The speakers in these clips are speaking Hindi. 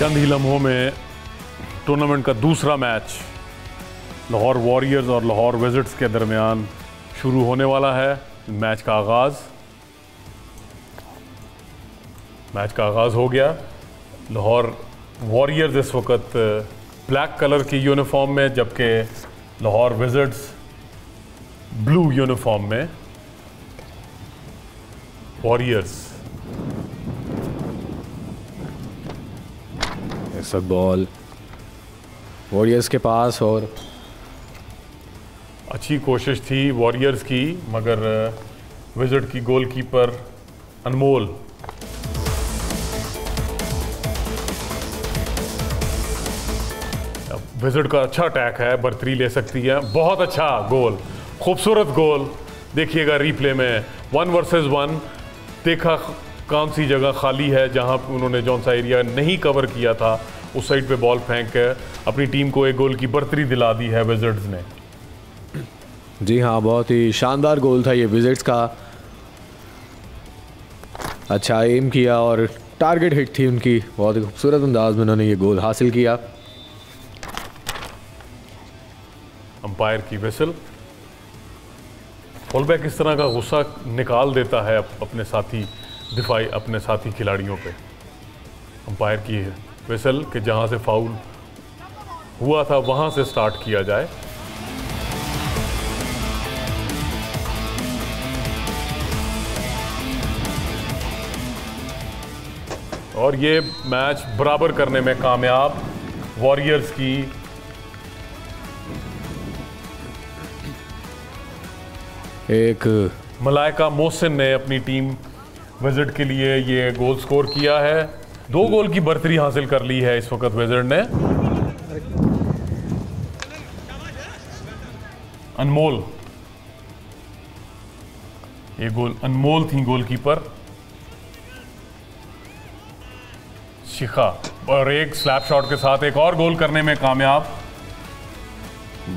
चंद ही लम्हों में टूर्नामेंट का दूसरा मैच लाहौर वॉरियर्स और लाहौर विजिट्स के दरमियान शुरू होने वाला है मैच का आगाज़। मैच का आगाज़ हो गया। लाहौर वॉरियर्स इस वक्त ब्लैक कलर की यूनिफॉर्म में, जबकि लाहौर विजिट्स ब्लू यूनिफॉर्म में। Warriors ball. वॉरियर्स के पास और अच्छी कोशिश थी वॉरियर्स की, मगर विज़िट की गोलकीपर अनमोल। विज़िट का अच्छा अटैक है बर्तरी ले सकती है। बहुत अच्छा गोल खूबसूरत गोल देखिएगा रीप्ले में वन वर्सेस वन देखा कौन सी जगह खाली है जहाँ उन्होंने जौन सा एरिया नहीं कवर किया था। उस साइड पे बॉल फेंक के अपनी टीम को एक गोल की बर्तरी दिला दी है विजिट्स ने। जी हाँ बहुत ही शानदार गोल था ये विजिट्स का। अच्छा एम किया और टारगेट हिट थी उनकी। बहुत ही खूबसूरत अंदाज में उन्होंने ये गोल हासिल किया। अंपायर की विसल फॉलबैक इस तरह का गुस्सा निकाल देता है अपने साथी दिफाई अपने साथी खिलाड़ियों पे। अंपायर की विसल कि जहाँ से फाउल हुआ था वहाँ से स्टार्ट किया जाए। और ये मैच बराबर करने में कामयाब वॉरियर्स की एक मलाइका मोहसिन ने अपनी टीम विज़िट के लिए ये गोल स्कोर किया है। दो गोल की बर्तरी हासिल कर ली है इस वक्त विज़िट ने। अनमोल। ये गोल अनमोल थी गोलकीपर शिखा और एक स्लैप शॉट के साथ एक और गोल करने में कामयाब।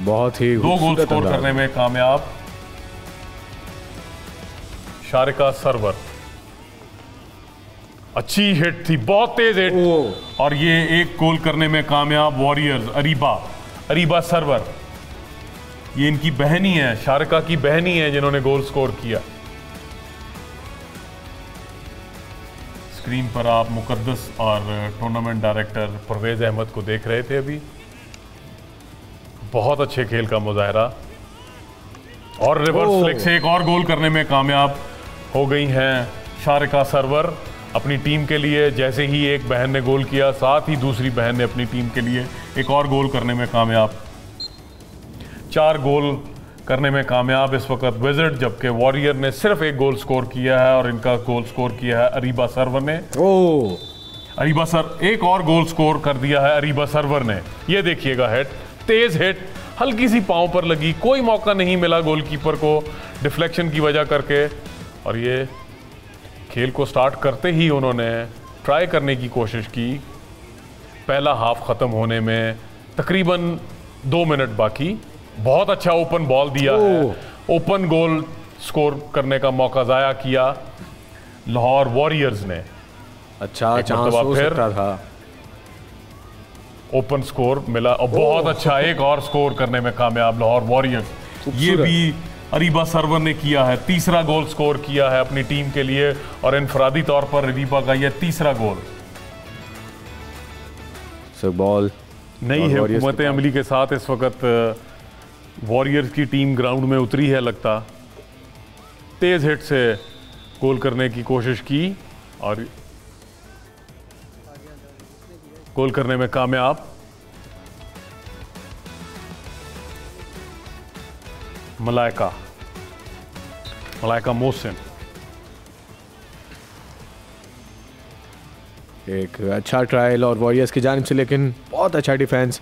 बहुत ही दो गोल स्कोर करने में कामयाब। शारिका सरवर। अच्छी हिट थी बहुत तेज हिट और ये एक गोल करने में कामयाब वॉरियर्स अरीबा अरीबा सरवर। ये इनकी बहनी है शारका की बहनी है जिन्होंने गोल स्कोर किया। स्क्रीन पर आप मुकद्दस और टूर्नामेंट डायरेक्टर परवेज अहमद को देख रहे थे अभी। बहुत अच्छे खेल का मुजाहरा। और रिवर्स। फ्लिक से एक और गोल करने में कामयाब हो गई हैं शारिका सरवर। अपनी टीम के लिए जैसे ही एक बहन ने गोल किया साथ ही दूसरी बहन ने अपनी टीम के लिए एक और गोल करने में कामयाब। चार गोल करने में कामयाब इस वक्त विज़िट जबकि वॉरियर ने सिर्फ़ एक गोल स्कोर किया है और इनका गोल स्कोर किया है अरीबा सरवर ने। ओ। अरीबा सर एक और गोल स्कोर कर दिया है अरीबा सरवर ने। ये देखिएगा हेड तेज हिट हल्की सी पाँव पर लगी कोई मौका नहीं मिला गोलकीपर को डिफ्लेक्शन की वजह करके। और ये खेल को स्टार्ट करते ही उन्होंने ट्राई करने की कोशिश की। पहला हाफ़ ख़त्म होने में तकरीबन दो मिनट बाकी। बहुत अच्छा ओपन बॉल दिया है। ओपन गोल स्कोर करने का मौका ज़ाया किया। लाहौर वॉरियर्स ने। अच्छा चांस फिर। था। ओपन स्कोर मिला। और बहुत अच्छा एक और स्कोर करने में कामयाब लाहौर वॉरियर्स ये भी अरीबा सरवर ने किया है तीसरा गोल स्कोर किया है अपनी टीम के लिए और इनफरादी तौर पर अरीबा का यह तीसरा गोल बॉल और है हुकूमत अमली के साथ इस वक्त वॉरियर्स की टीम ग्राउंड में उतरी है लगता। तेज हिट से गोल करने की कोशिश की और गोल करने में कामयाब। मलाइका मलाइका मोहसिन एक अच्छा ट्रायल और वॉरियर्स की जानिब से लेकिन बहुत अच्छा डिफेंस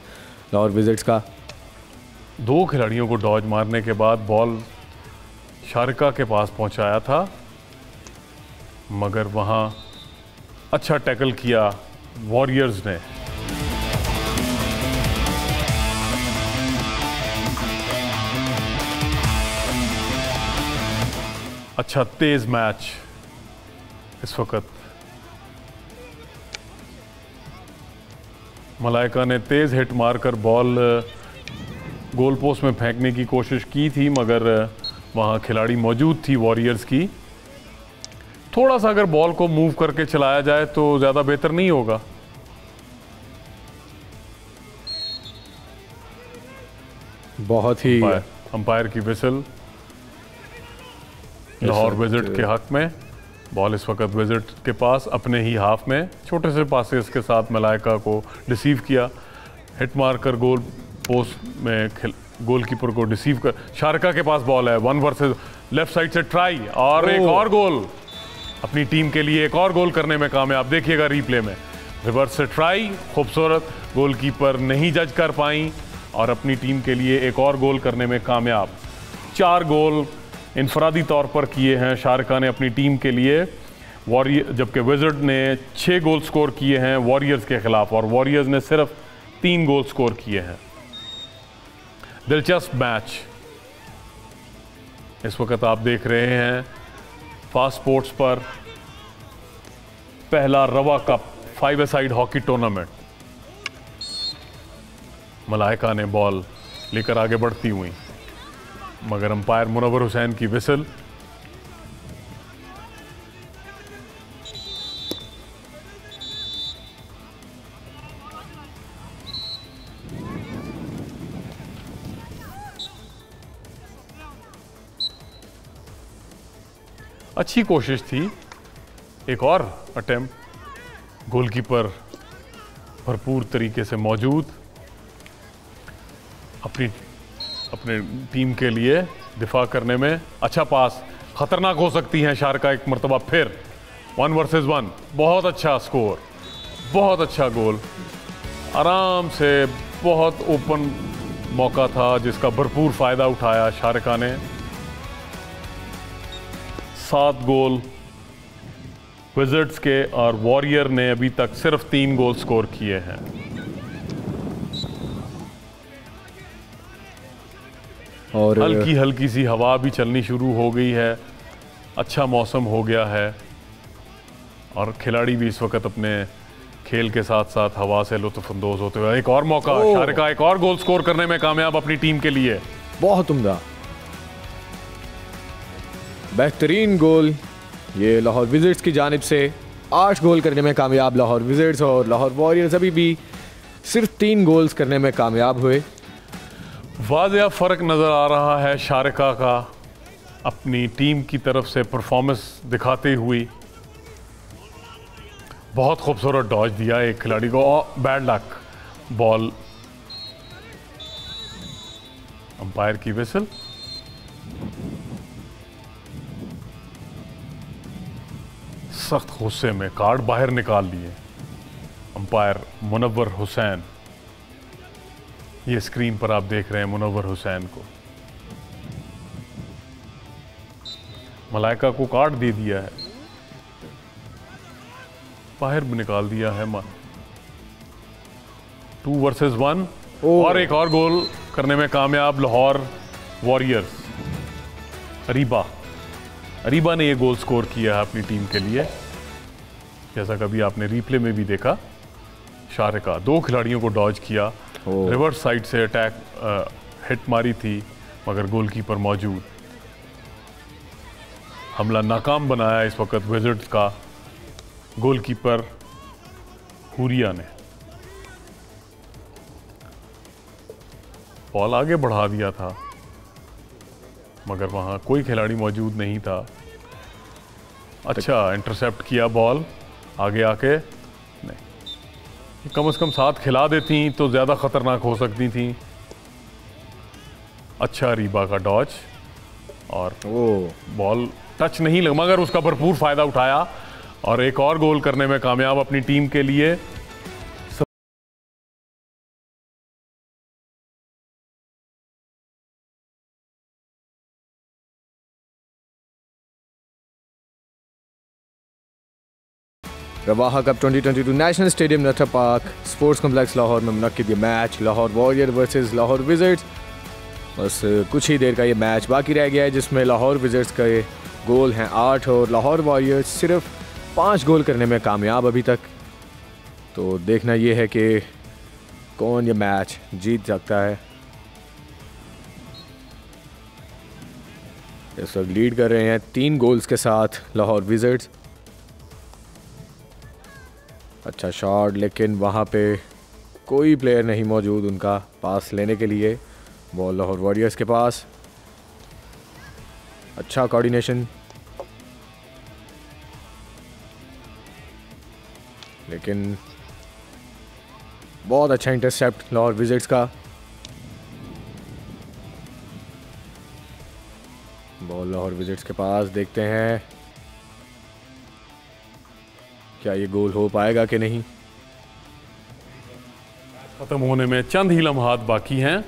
और विजिट्स का। दो खिलाड़ियों को डॉज मारने के बाद बॉल शारका के पास पहुँचाया था मगर वहाँ अच्छा टैकल किया वॉरियर्स ने। अच्छा तेज मैच इस वक्त। मलाइका ने तेज़ हिट मारकर बॉल गोल पोस्ट में फेंकने की कोशिश की थी मगर वहाँ खिलाड़ी मौजूद थी वॉरियर्स की। थोड़ा सा अगर बॉल को मूव करके चलाया जाए तो ज़्यादा बेहतर नहीं होगा। बहुत ही अंपायर की विसल लाहौर विज़िट के हक में बॉल इस वक्त विज़िट के पास अपने ही हाफ़ में छोटे से पासेस के साथ मलाइका को रिसीव किया हिट मारकर गोल पोस्ट में गोलकीपर को रिसीव कर शारका के पास बॉल है वन वर्सेस लेफ़्ट साइड से ट्राई और एक और गोल अपनी टीम के लिए एक और गोल करने में कामयाब देखिएगा रीप्ले में। रिवर्स से ट्राई खूबसूरत गोलकीपर नहीं जज कर पाई और अपनी टीम के लिए एक और गोल करने में कामयाब। चार गोल इनफरादी तौर पर किए हैं। शारका ने अपनी टीम के लिए वॉरियर जबकि विजर्ड ने छः गोल स्कोर किए हैं वॉरियर्स के खिलाफ, और वॉरियर्स ने सिर्फ़ तीन गोल स्कोर किए हैं। दिलचस्प मैच। इस वक्त आप देख रहे हैं फास्ट स्पोर्ट्स पर पहला रवा cup, five side hockey tournament. Malaika ने बॉल लेकर आगे बढ़ती हुई। मगर अंपायर मुनवर हुसैन की विसल। अच्छी कोशिश थी। एक और अटेम्प्ट गोलकीपर भरपूर तरीके से मौजूद। अपनी अपने टीम के लिए दिफा करने में अच्छा पास खतरनाक हो सकती हैं शार का एक मरतबा फिर। वन वर्सेस वन बहुत अच्छा स्कोर बहुत अच्छा गोल आराम से बहुत ओपन मौका था जिसका भरपूर फ़ायदा उठाया शारका ने। सात गोल विजिट्स के और वॉरियर ने अभी तक सिर्फ़ तीन गोल स्कोर किए हैं। और हल्की हल्की सी हवा भी चलनी शुरू हो गई है। अच्छा मौसम हो गया है और खिलाड़ी भी इस वक्त अपने खेल के साथ साथ हवा से लुत्फानंदोज होते हुए एक और मौका शारिका एक और गोल स्कोर करने में कामयाब अपनी टीम के लिए। बहुत उम्दा। बेहतरीन गोल। ये लाहौर विजिट्स की जानब से आठ गोल करने में कामयाब लाहौर विजिट्स और लाहौर वॉरियर्स अभी भी सिर्फ़ तीन गोल्स करने में कामयाब हुए। वाजह फ़र्क नज़र आ रहा है शारका का अपनी टीम की तरफ़ से परफॉर्मेंस दिखाते हुए। बहुत खूबसूरत डॉज दिया एक खिलाड़ी को। और बैड लक। बॉल अंपायर की विसल। सख्त गुस्से में कार्ड बाहर निकाल लिए। अंपायर मुनवर हुसैन। ये स्क्रीन पर आप देख रहे हैं मुनवर हुसैन को। मलाइका को कार्ड दे दिया है। बाहर भी निकाल दिया है मा। टू वर्सेस वन और एक और गोल करने में कामयाब लाहौर वॉरियर्स अरीबा। अरीबा ने ये गोल स्कोर किया है अपनी टीम के लिए। जैसा कभी आपने रिप्ले में भी देखा शारिका दो खिलाड़ियों को डॉज किया। रिवर्स साइड से अटैक हिट मारी थी, मगर गोलकीपर मौजूद। हमला नाकाम बनाया इस वक्त विजिट्स का गोलकीपर हुरिया ने। बॉल आगे बढ़ा दिया था, मगर वहाँ कोई खिलाड़ी मौजूद नहीं था। अच्छा इंटरसेप्ट किया बॉल आगे आके, नहीं। कम से कम साथ खिला देती तो ज़्यादा ख़तरनाक हो सकती थी। अच्छा रीबा का डॉच और वो बॉल टच नहीं लगा मगर उसका भरपूर फ़ायदा उठाया और एक और गोल करने में कामयाब अपनी टीम के लिए। रवाहा कप 2022 नेशनल स्टेडियम नथा पार्क, स्पोर्ट्स कम्प्लेक्स लाहौर में मुनद ये match, Lahore Warrior versus Lahore visits बस, कुछ ही देर का ये मैच बाकी रह गया है, जिसमें लाहौर विजिट्स का गोल हैं आठ और लाहौर वॉरियर्स सिर्फ़ पाँच गोल करने में कामयाब अभी तक। तो देखना ये है कि कौन ये मैच जीत सकता है। इस वक्त लीड कर रहे हैं तीन गोल्स के साथ लाहौर विजर्ड्स अच्छा शॉट लेकिन वहाँ पे कोई प्लेयर नहीं मौजूद उनका पास लेने के लिए। बॉल लाहौर वॉरियर्स के पास। अच्छा कोऑर्डिनेशन लेकिन बहुत अच्छा इंटरसेप्ट लाहौर विजिट्स का। बॉल लाहौर विजिट्स के पास, देखते हैं। क्या ये गोल हो पाएगा कि नहीं? खत्म होने में चंद ही लम्हात बाकी हैं।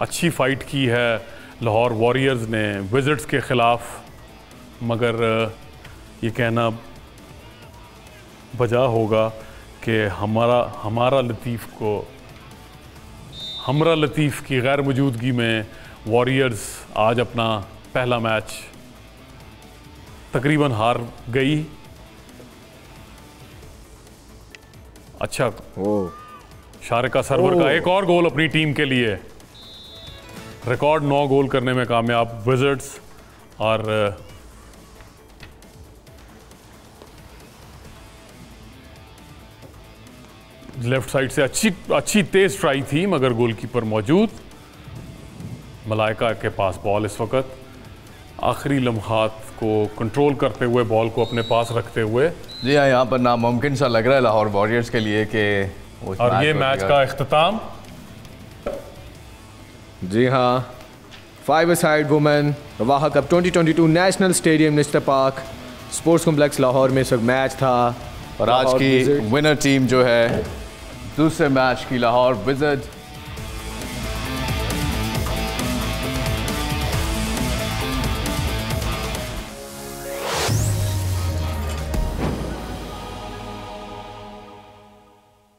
अच्छी फाइट की है लाहौर वॉरियर्स ने विजिट्स के ख़िलाफ़। मगर, ये कहना बजा होगा कि हमारा हमारा लतीफ़ को, हमरा लतीफ़ की गैर मौजूदगी में वॉरियर्स आज अपना पहला मैच तकरीबन हार गई। अच्छा। ओ। शारिका सरवर का एक और गोल अपनी टीम के लिए। रिकॉर्ड नौ गोल करने में कामयाब विजर्ड्स और लेफ़्ट साइड से अच्छी अच्छी तेज ट्राई थी मगर गोलकीपर मौजूद। मलाइका के पास बॉल इस वक्त। आखिरी लम्हात को कंट्रोल करते हुए बॉल को अपने पास रखते हुए। जी हाँ यहाँ पर नामुमकिन सा लग रहा है लाहौर वॉरियर्स के लिए कि और ये मैच का अख्ताम जी हाँ फाइव साइड वुमेन वाह cup 2022 national stadium Nishtar park sports complex Lahore में इस वक्त मैच था। और आज की विनर टीम जो है दूसरे मैच की लाहौर विजर्ड